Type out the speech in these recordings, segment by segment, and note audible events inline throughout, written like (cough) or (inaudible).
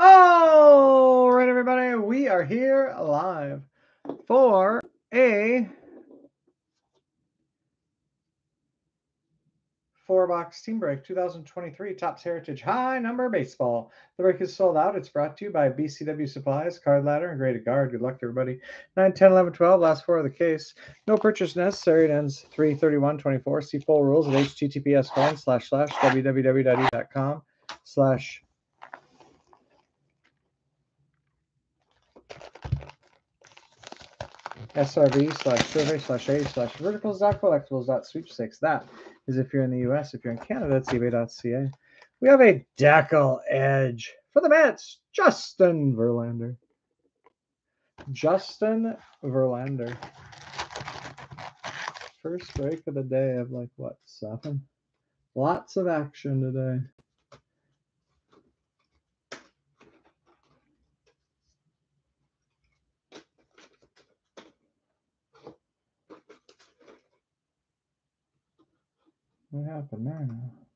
All right, everybody, we are here live for a four box team break 2023 Topps Heritage High Number Baseball. The break is sold out. It's brought to you by BCW Supplies, Card Ladder, and Graded Guard. Good luck to everybody. 9, 10, 11, 12, last four of the case. No purchase necessary. It ends 3 31 24. See full rules at https colon slash slash www.e.com slash SRV slash survey slash A slash verticals dot collectibles dot sweepstakes. That is if you're in the US. If you're in Canada, it's eBay.ca. We have a Deckle Edge for the Mets, Justin Verlander. Justin Verlander. First break of the day of like what, seven? Lots of action today. What happened there now?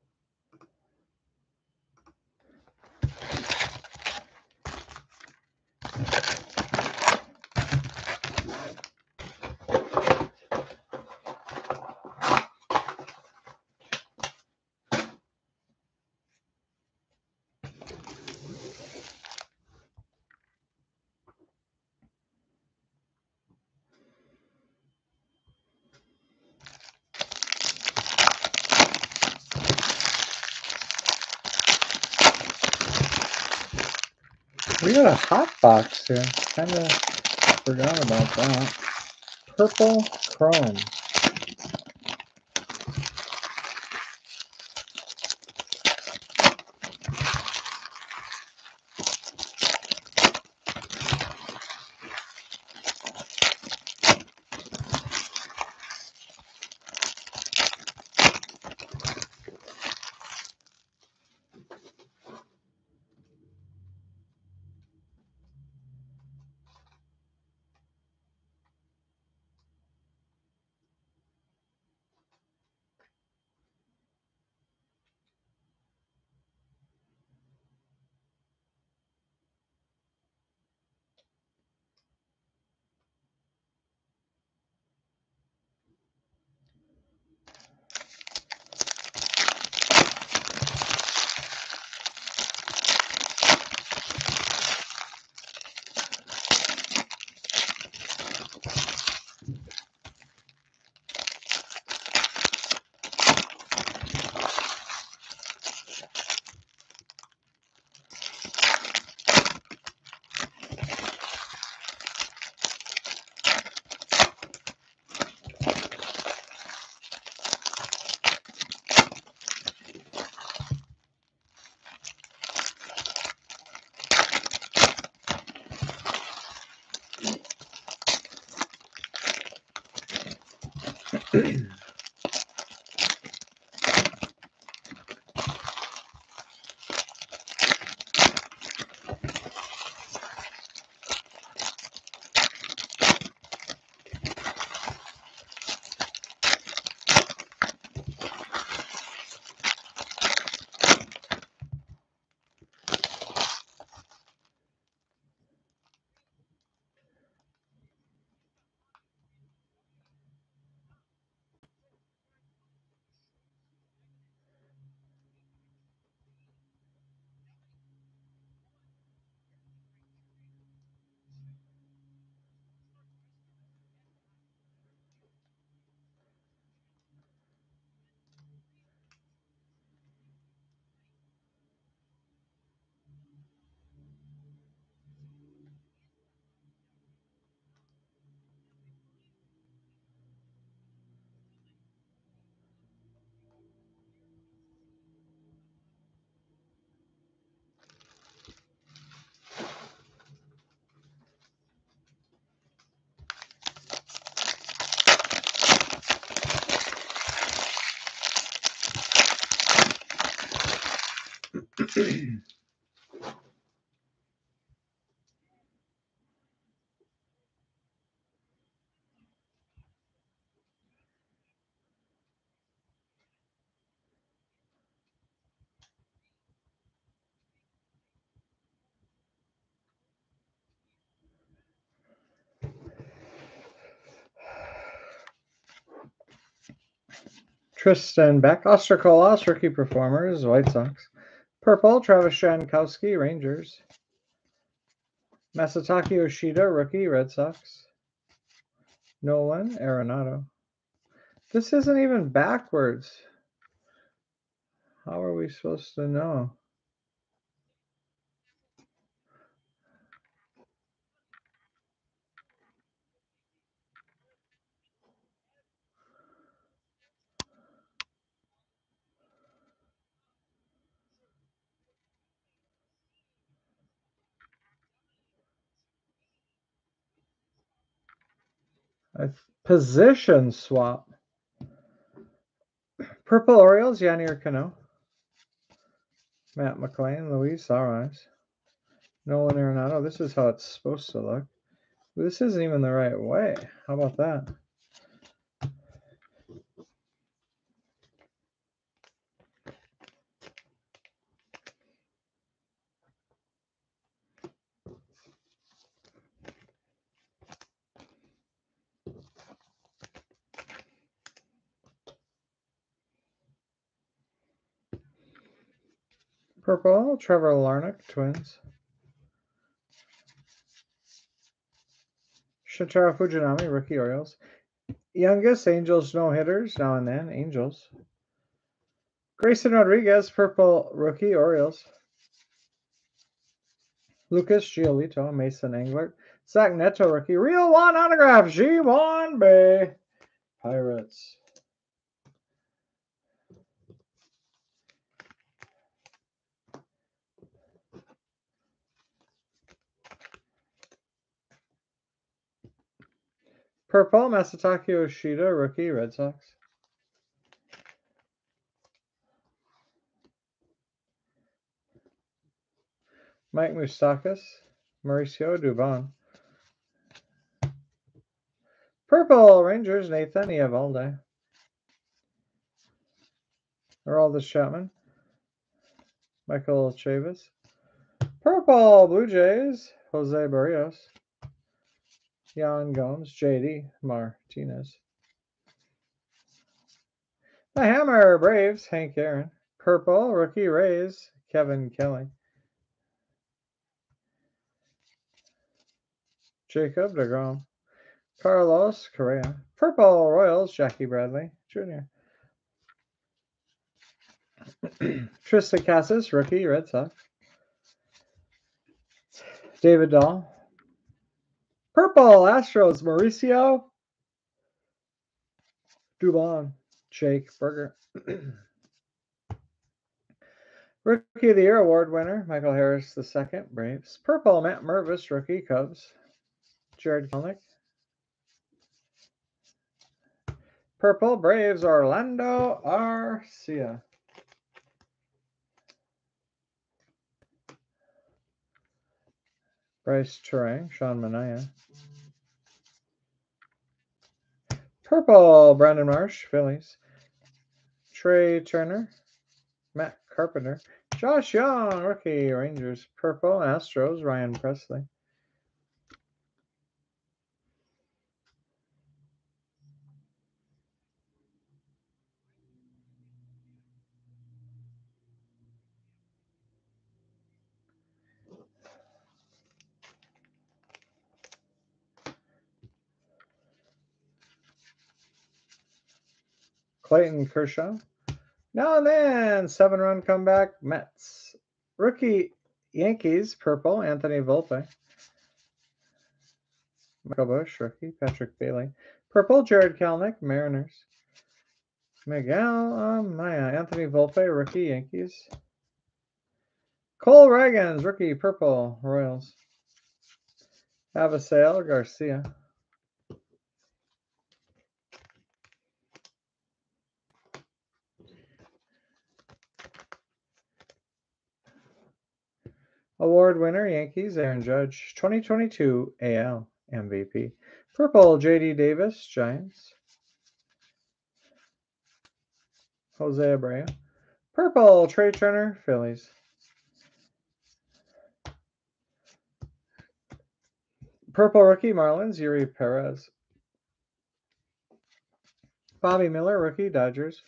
Got a hot box here. Kind of forgot about that. Purple Chrome. Tristan Beck, Oscar Colas, Key Performers, White Sox. Purple, Travis Jankowski, Rangers. Masataka Yoshida, rookie, Red Sox. Nolan Arenado. This isn't even backwards. How are we supposed to know? Position swap. Purple Orioles, Yennier Cano. Matt McLain, Luis Arraez. Nolan Arenado. This is how it's supposed to look. This isn't even the right way. How about that? Trevor Larnach, Twins. Shintaro Fujinami, rookie Orioles. Youngest Angels no hitters now and then. Angels. Grayson Rodriguez, purple rookie Orioles. Lucas Giolito, Mason Englert. Zach Neto, rookie. Real one autograph. G1 Bay. Pirates. Purple, Masataka Yoshida, rookie, Red Sox. Mike Moustakas, Mauricio Dubon. Purple, Rangers, Nathan Eovaldi. Aroldis Chapman. Michael Chavis. Purple, Blue Jays, Jose Berrios. Yan Gomes, JD Martinez. The Hammer Braves, Hank Aaron. Purple Rookie Rays, Kevin Kelly. Jacob DeGrom. Carlos Correa. Purple Royals, Jackie Bradley Jr. (clears throat) Triston Casas, rookie, Red Sox. David Dahl, Purple Astros, Mauricio Dubon, Jake Burger. (clears throat) Rookie of the Year award winner, Michael Harris II, Braves. Purple, Matt Mervis, rookie, Cubs. Jarred Kelenic. Purple, Braves, Orlando Arcia. Brice Turang, Sean Manaea. Purple, Brandon Marsh, Phillies. Trea Turner, Matt Carpenter. Josh Jung, rookie, Rangers. Purple, Astros, Ryan Pressly. Clayton Kershaw. Now and then, seven run comeback, Mets. Rookie Yankees, purple, Anthony Volpe. Michael Busch, rookie, Patrick Bailey. Purple, Jarred Kelenic, Mariners. Miguel Amaya, Anthony Volpe, rookie, Yankees. Cole Ragans, rookie, purple, Royals. Avisail Garcia. Award winner Yankees Aaron Judge 2022 AL MVP. Purple JD Davis Giants. Jose Abreu. Purple Trea Turner Phillies. Purple rookie Marlins Eury Perez. Bobby Miller rookie Dodgers.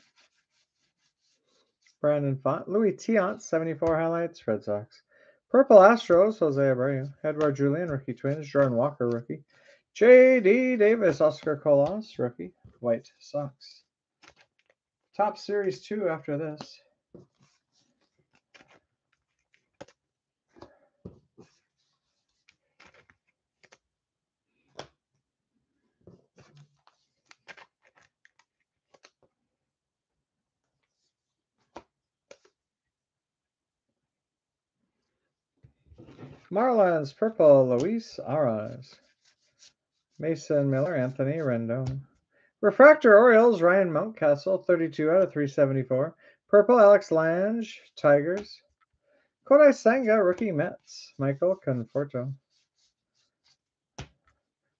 Brandon Pfaadt. Louis Tiant, 74 highlights, Red Sox. Purple Astros, Jose Abreu. Edouard Julien, rookie twins. Jordan Walker, rookie. J.D. Davis, Oscar Colas, rookie. White Sox. Topps Series 2 after this. Marlins, purple, Luis Arraez. Mason Miller, Anthony Rendon. Refractor Orioles, Ryan Mountcastle, 32 out of 374. Purple, Alex Lange, Tigers. Kodai Senga, rookie Mets, Michael Conforto.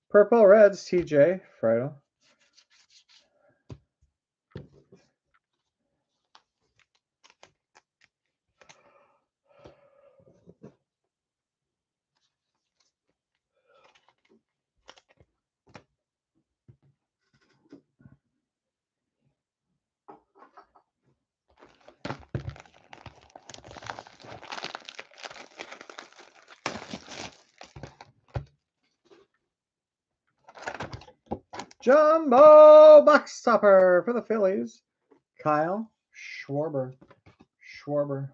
Purple Reds, TJ Friedl. Jumbo box topper for the Phillies. Kyle Schwarber. Schwarber.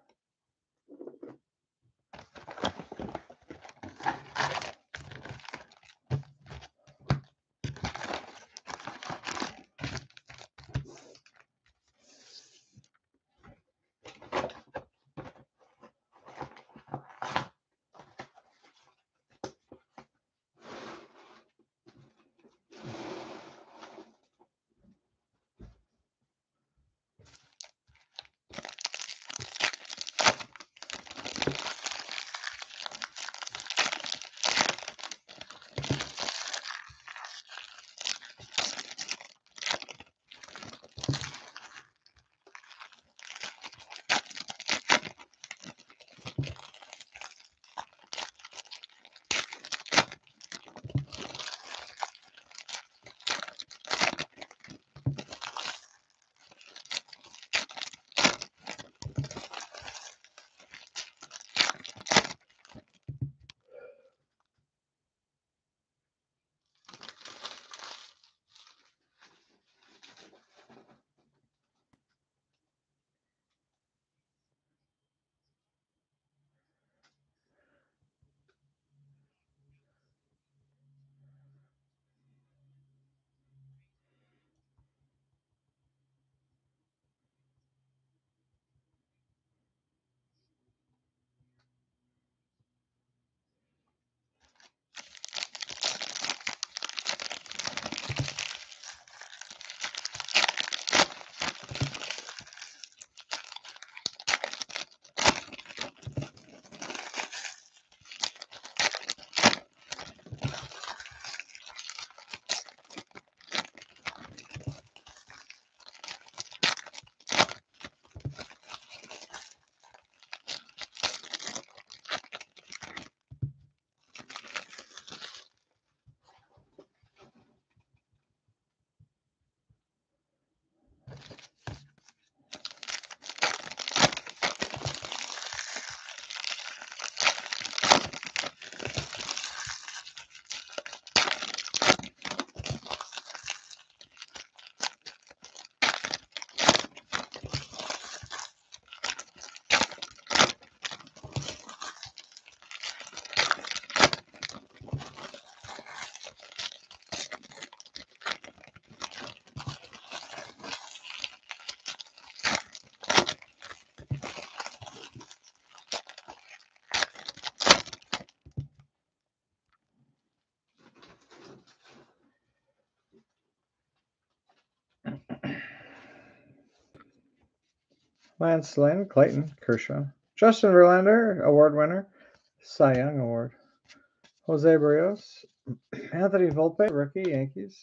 Lance Lynn, Clayton Kershaw. Justin Verlander, award winner, Cy Young Award. Jose Berrios, (clears throat) Anthony Volpe, rookie, Yankees.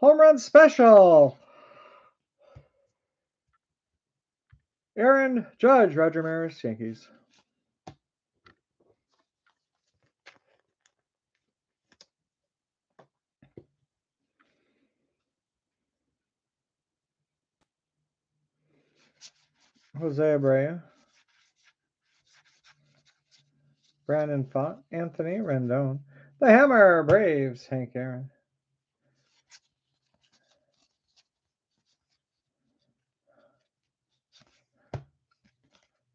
Home run special. Aaron Judge, Roger Maris, Yankees. Jose Abreu. Brandon Pfaadt, Anthony Rendon. The Hammer Braves, Hank Aaron.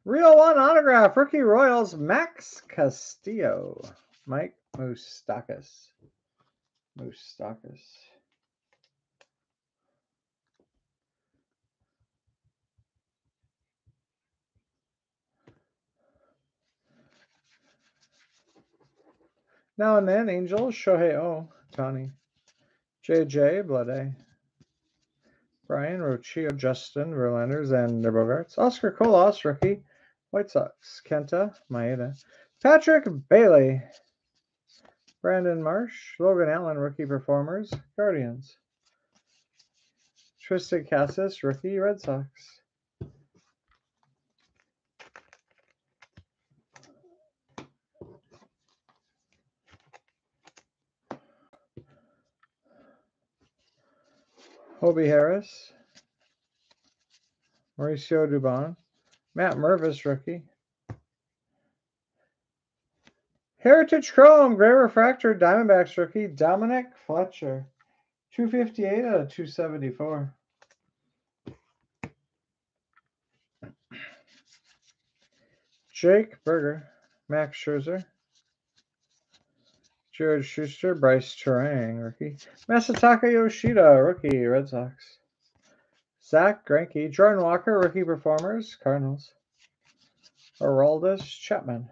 Real one autograph, rookie Royals, Max Castillo, Mike Moustakas. Moustakas. Now and then, Angels, Shohei O, Tony. JJ, Blood A. Brayan Rocchio, Justin, Verlanders, and their Bogaerts. Oscar Colas, rookie. White Sox, Kenta, Maeda. Patrick Bailey. Brandon Marsh, Logan Allen, rookie performers, Guardians. Triston Casas, rookie, Red Sox. Hobie Harris, Mauricio Dubon, Matt Mervis, rookie. Heritage Chrome, Gray Refractor, Diamondbacks rookie, Dominic Fletcher. 258 out of 274. Jake Burger, Max Scherzer. Jared Schuster, Brice Turang, rookie. Masataka Yoshida, rookie, Red Sox. Zack Greinke, Jordan Walker, rookie performers, Cardinals. Aroldis Chapman.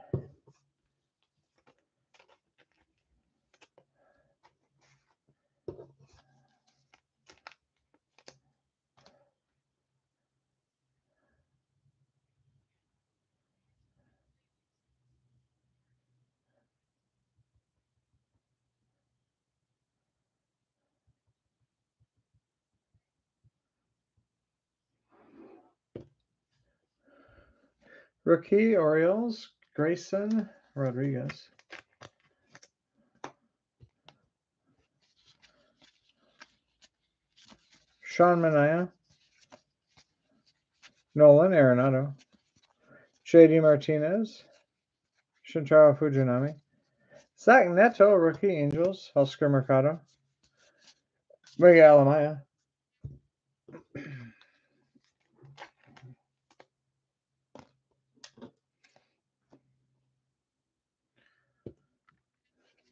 Rookie Orioles, Grayson Rodriguez. Sean Manaea. Nolan Arenado. JD Martinez. Shintaro Fujinami. Zach Neto, rookie Angels, Oscar Mercado. Miguel Amaya.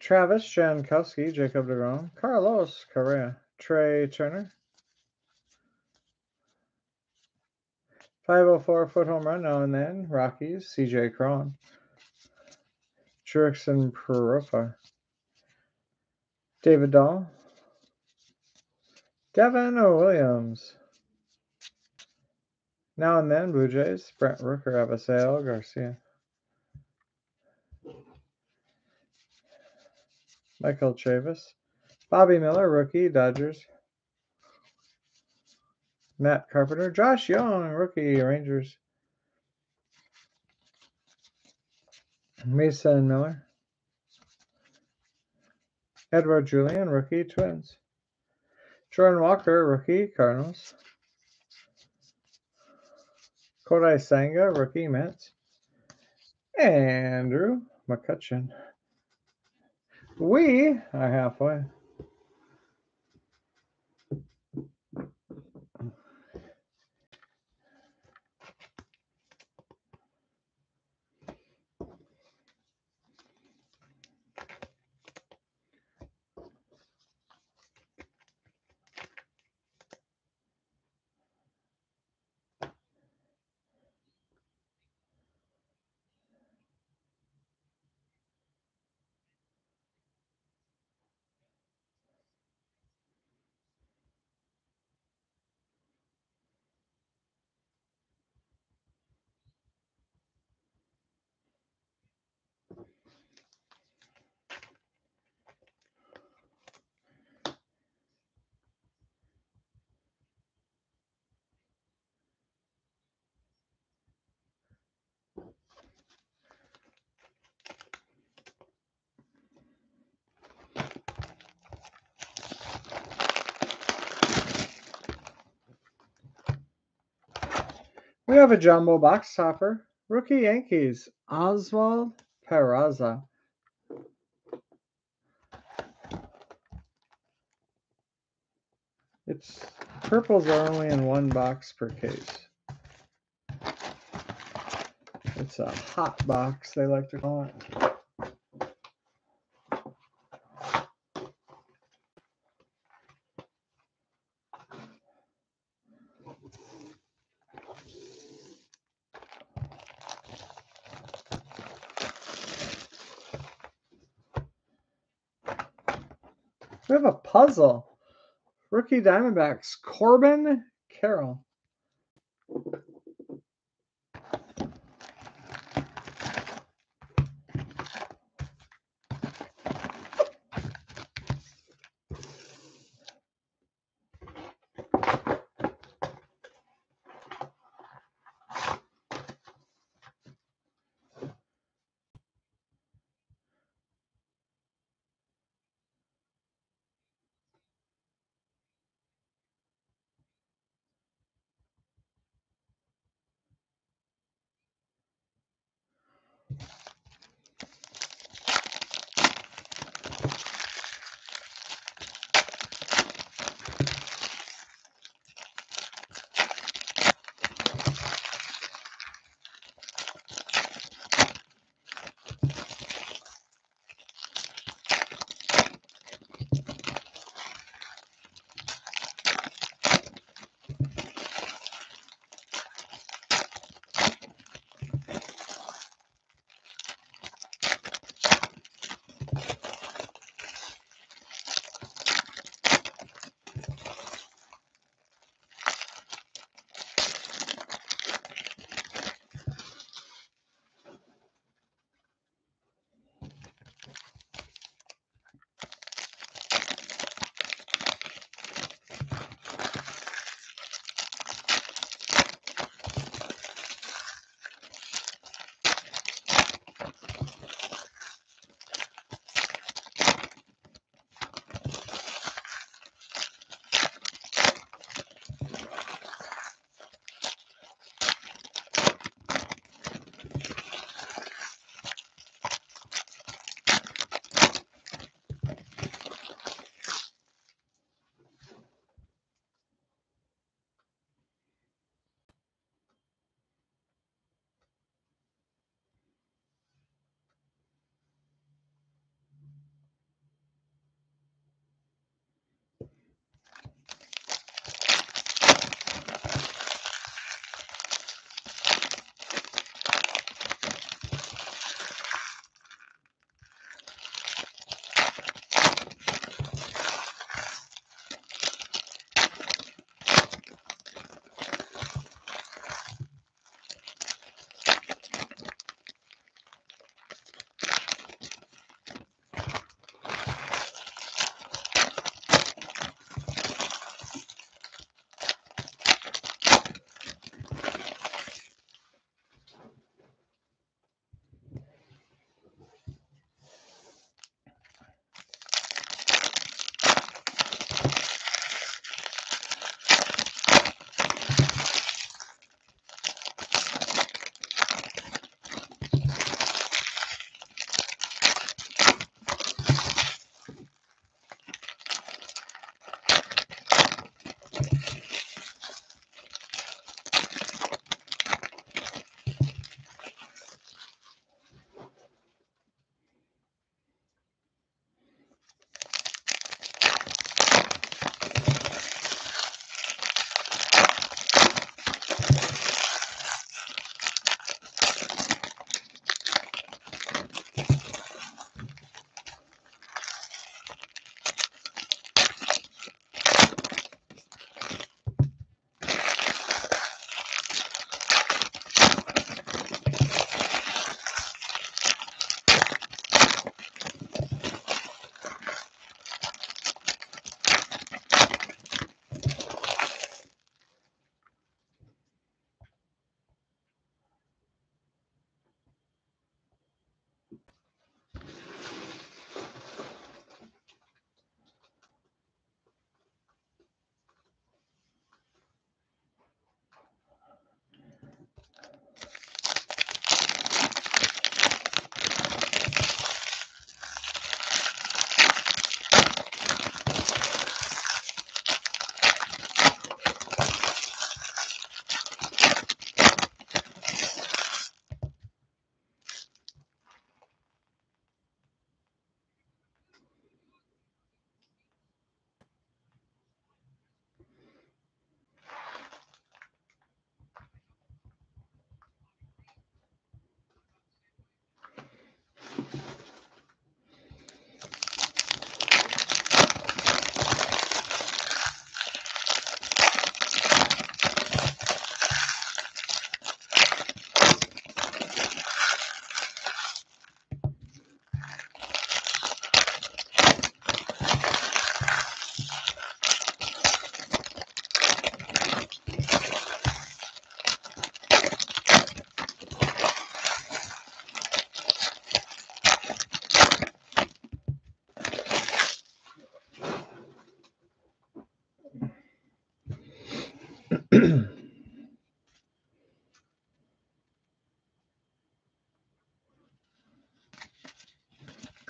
Travis Jankowski, Jacob DeGrom, Carlos Correa, Trea Turner. 504 foot home run now and then. Rockies, CJ Cron. Jurickson Profar. David Dahl. Devin Williams. Now and then, Blue Jays, Brent Rooker, Avisail Garcia. Michael Chavis. Bobby Miller, rookie, Dodgers. Matt Carpenter. Josh Jung, rookie, Rangers. Mason Miller. Edouard Julien, rookie, Twins. Jordan Walker, rookie, Cardinals. Kodai Senga, rookie, Mets. Andrew McCutchen. We are halfway. We have a jumbo box topper. Rookie Yankees, Oswald Peraza. It's purples are only in one box per case. It's a hot box, they like to call it. Have a puzzle. Rookie Diamondbacks, Corbin Carroll.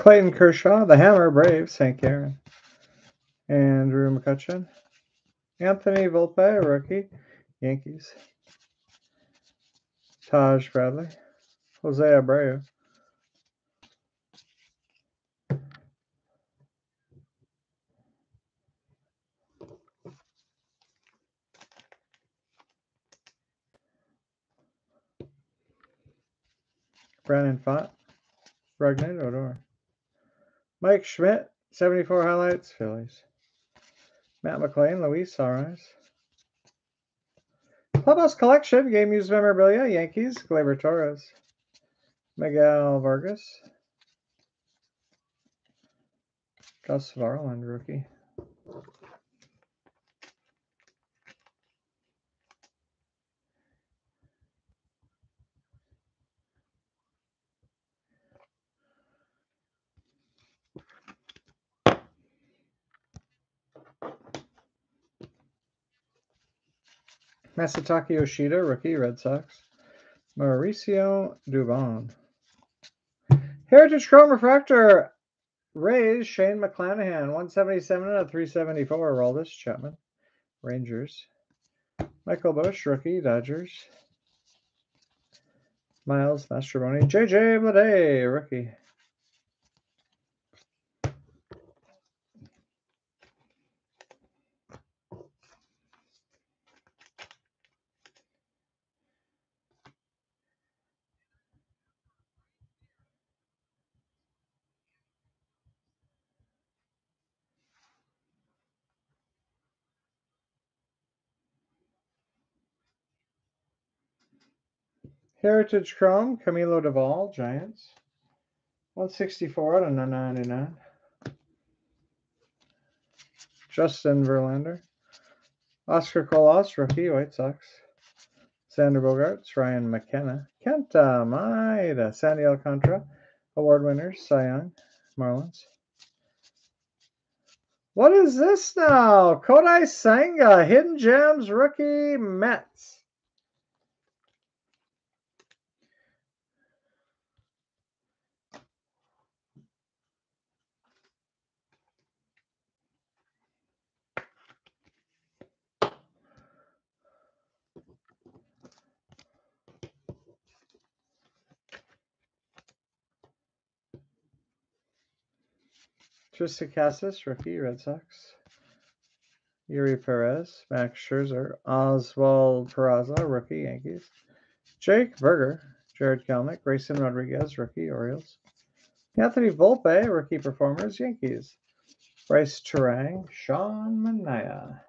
Clayton Kershaw, the Hammer, Braves, St. Karen. Andrew McCutchen. Anthony Volpe, rookie, Yankees. Taj Bradley. Jose Abreu. Brandon Pfaadt. Rougned Odor. Mike Schmidt, 74 highlights, Phillies. Matt McLain, Luis Suarez. Clubhouse Collection, game used memorabilia, Yankees, Gleyber Torres. Miguel Vargas. Gus Varland, rookie. Masataka Yoshida, rookie, Red Sox. Mauricio Dubon. Heritage Chrome Refractor, Rays, Shane McClanahan, 177 out of 374. Roldis Chapman, Rangers. Michael Busch, rookie, Dodgers. Miles Mastrobuoni, JJ Bleday, rookie. Heritage Chrome, Camilo Doval, Giants. 164 out of 99. Justin Verlander. Oscar Colas, rookie, White Sox. Xander Bogaerts, Ryan McKenna. Kenta Maeda, um, Sandy Alcantara. Award winners, Cy Young, Marlins. What is this now? Kodai Senga, Hidden Gems, rookie, Mets. Triston Casas, rookie, Red Sox. Eury Perez, Max Scherzer, Oswald Peraza, rookie, Yankees. Jake Burger, Jarred Kelenic, Grayson Rodriguez, rookie, Orioles. Anthony Volpe, rookie performers, Yankees. Brice Turang, Sean Manaea.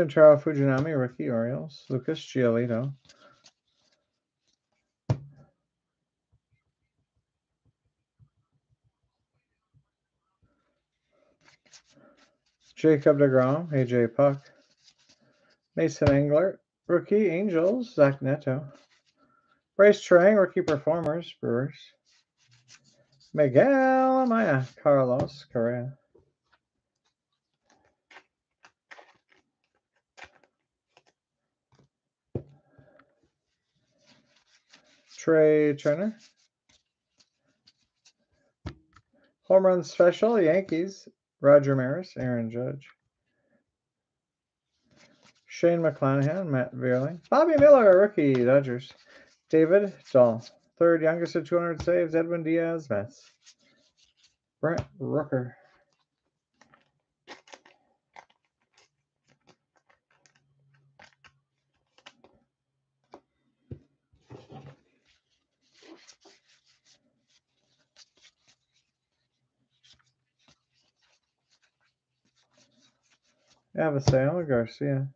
Shintaro Fujinami, rookie Orioles. Lucas Giolito. Jacob DeGrom, AJ Puk. Mason Englert, rookie Angels, Zach Neto. Brice Turang, rookie performers, Brewers. Miguel Amaya, Carlos Correa. Trea Turner. Home run special, Yankees. Roger Maris, Aaron Judge. Shane McClanahan, Matt Vierling. Bobby Miller, rookie, Dodgers. David Dahl. Third youngest of 200 saves, Edwin Diaz, Mets. Brent Rooker. Avisail Garcia.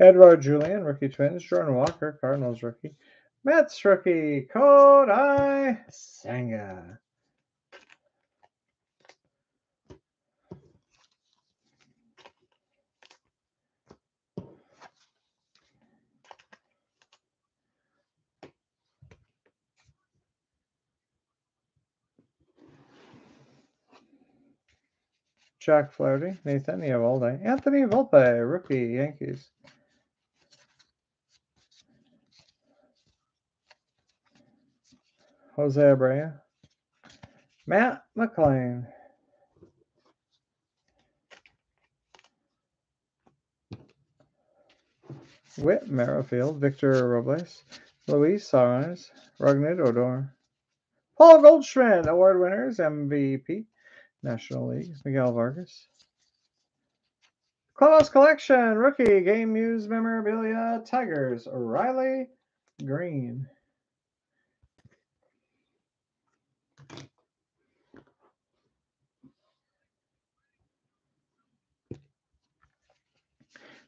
Edouard Julien, rookie twins. Jordan Walker, Cardinals rookie. Mets rookie. Kodai Senga. Jack Flaherty, Nathan Eovaldi, Anthony Volpe, rookie Yankees. Jose Abreu, Matt McLain. Whit Merrifield, Victor Robles, Luis Suarez, Rougned Odor, Paul Goldschmidt, award winners, MVP, National League, Miguel Vargas. Clubhouse Collection, rookie, game used memorabilia, Tigers, Riley Greene.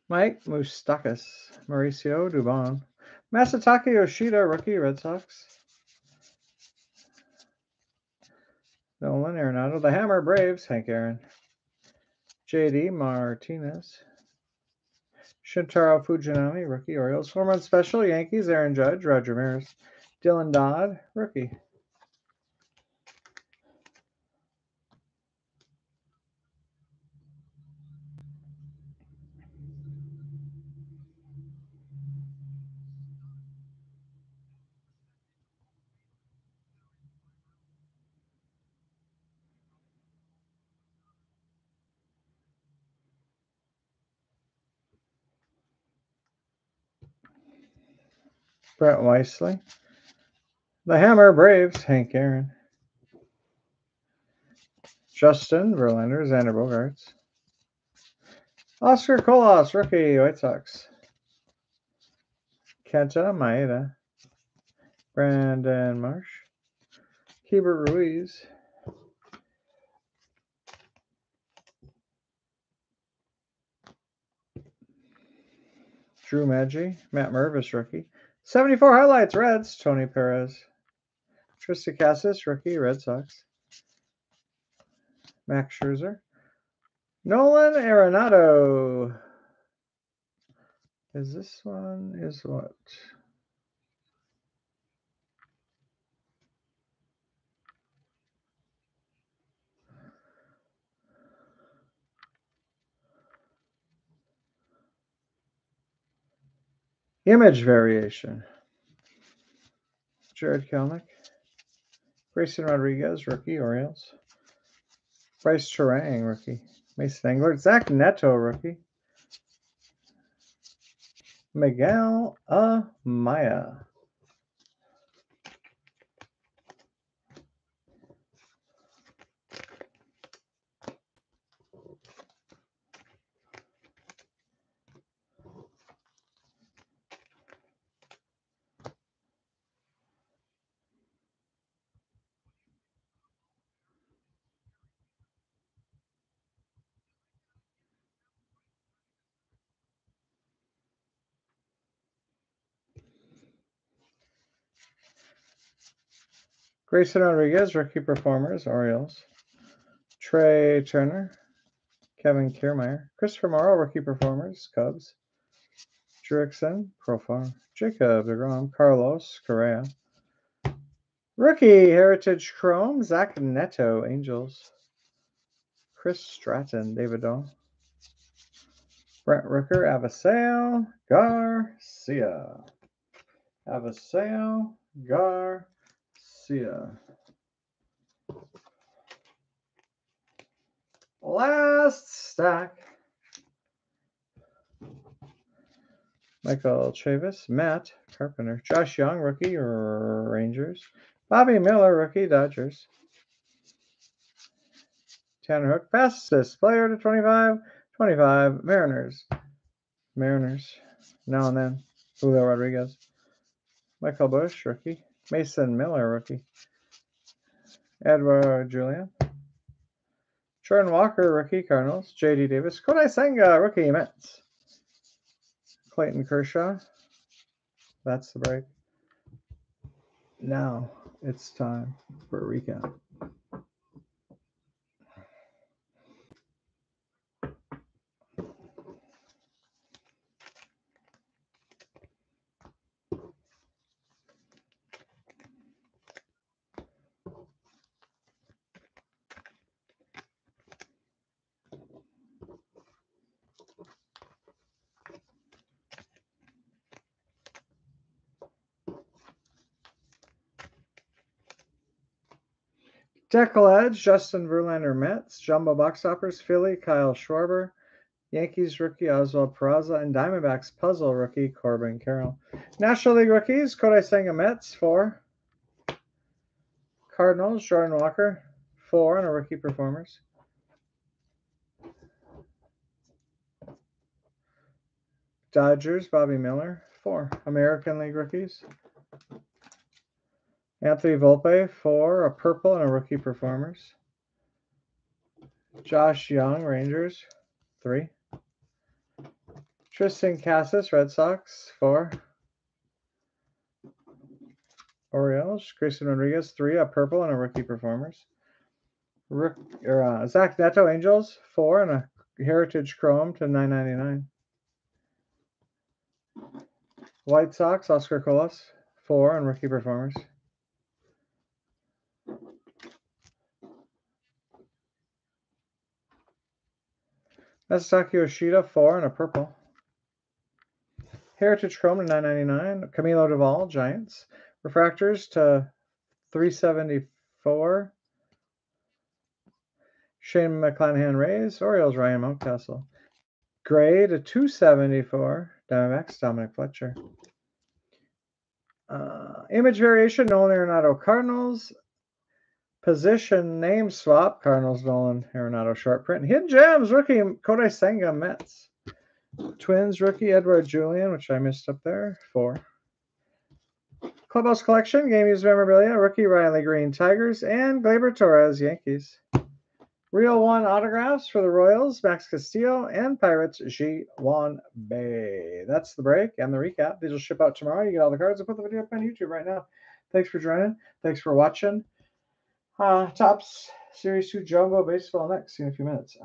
Mike Moustakas, Mauricio Dubon, Masataka Yoshida, rookie, Red Sox. Nolan Arenado, the Hammer Braves, Hank Aaron. JD Martinez. Shintaro Fujinami, rookie, Orioles. Run special, Yankees, Aaron Judge, Roger Maris. Dylan Dodd, rookie. Brett Wisely. The Hammer Braves, Hank Aaron. Justin Verlander, Xander Bogaerts. Oscar Colas, rookie, White Sox. Kenta Maeda. Brandon Marsh. Keibert Ruiz. Drew Maggi, Matt Mervis, rookie. 74 highlights, Reds, Tony Perez. Triston Casas, rookie, Red Sox. Max Scherzer. Nolan Arenado. Is this one is what? Image variation. Jarred Kelenic. Grayson Rodriguez, rookie, Orioles. Brice Turang, rookie. Mason Engler. Zach Neto, rookie. Miguel Amaya. Grayson Rodriguez, rookie performers, Orioles. Trea Turner, Kevin Kiermaier, Christopher Morel, rookie performers, Cubs. Jurickson, Profar, Jacob DeGrom, Carlos Correa. Rookie Heritage Chrome, Zach Neto, Angels. Chris Stratton, David Dahl. Brent Rooker, Avisail, Garcia. Avisail, Garcia. Garcia. Last stack. Michael Chavis, Matt Carpenter, Josh Jung, rookie Rangers, Bobby Miller, rookie Dodgers, Tanner Houck, fastest player to 25, 25 Mariners, Mariners, now and then, Julio Rodriguez, Michael Busch, rookie, Mason Miller, rookie. Edouard Julien. Jordan Walker, rookie, Cardinals. J.D. Davis. Kodai Senga, rookie, Mets. Clayton Kershaw. That's the break. Now it's time for a recap. Deckle Edge, Justin Verlander Mets, Jumbo Box Philly, Kyle Schwarber, Yankees rookie Oswald Peraza, and Diamondbacks puzzle rookie Corbin Carroll. National League rookies, Kodai Senga Mets, four. Cardinals, Jordan Walker, four and a rookie performers. Dodgers, Bobby Miller, four. American League rookies. Anthony Volpe, four, a purple and a rookie performers. Josh Jung, Rangers, three. Triston Casas, Red Sox, four. Orioles, Grayson Rodriguez, three, a purple and a rookie performers. Rook, or, uh, Zach Neto, Angels, four, and a Heritage Chrome to 999. White Sox, Oscar Colas, four, and rookie performers. Masataka Yoshida, four, and a purple. Heritage Chrome to 999. Camilo Doval, Giants. Refractors to 374. Shane McClanahan Rays. Orioles Ryan Mountcastle. Gray to 274. Diamondbacks Dominic Fletcher. Uh, image variation Nolan Arenado Cardinals. Position name swap Cardinals Nolan Arenado short print. Hidden gems rookie Kodai Senga Mets. Twins rookie Edouard Julien, which I missed up there. Four. Clubhouse Collection, Game Used Memorabilia, rookie Riley Greene Tigers, and Gleyber Torres Yankees. Real One autographs for the Royals, Max Castillo, and Pirates, Ji Hwan Bae. That's the break and the recap. These will ship out tomorrow. You get all the cards. I'll put the video up on YouTube right now. Thanks for joining. Thanks for watching. Uh, Topps Series 2 Jungle Baseball next. In a few minutes.